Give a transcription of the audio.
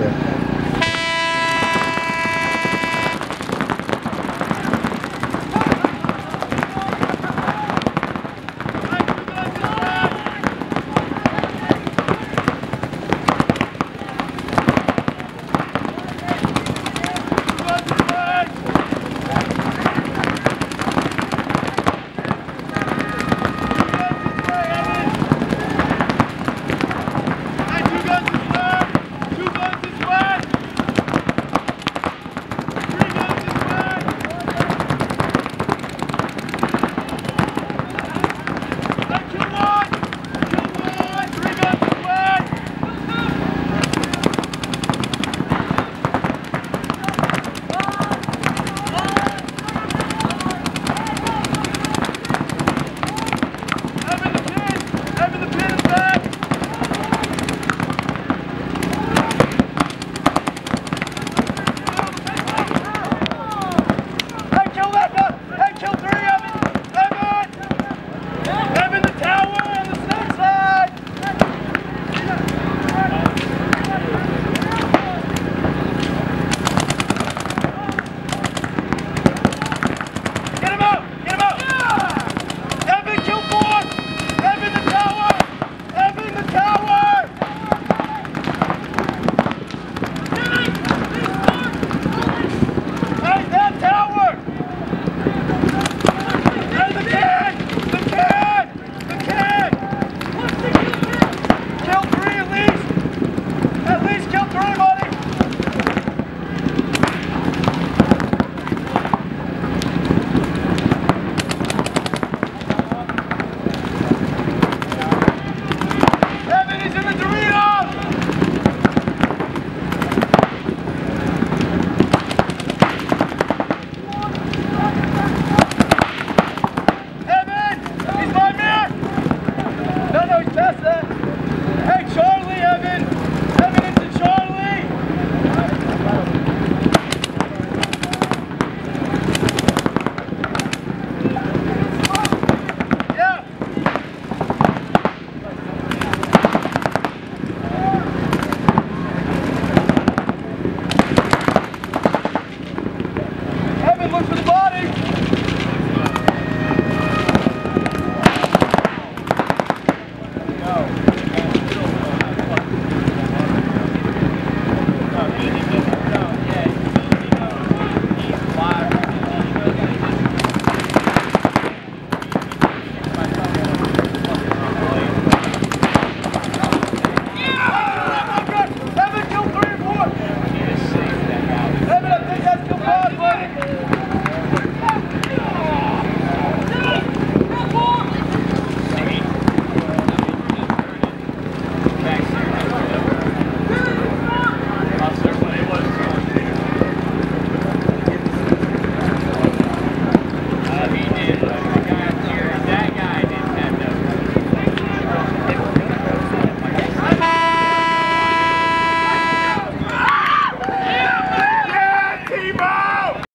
Yeah.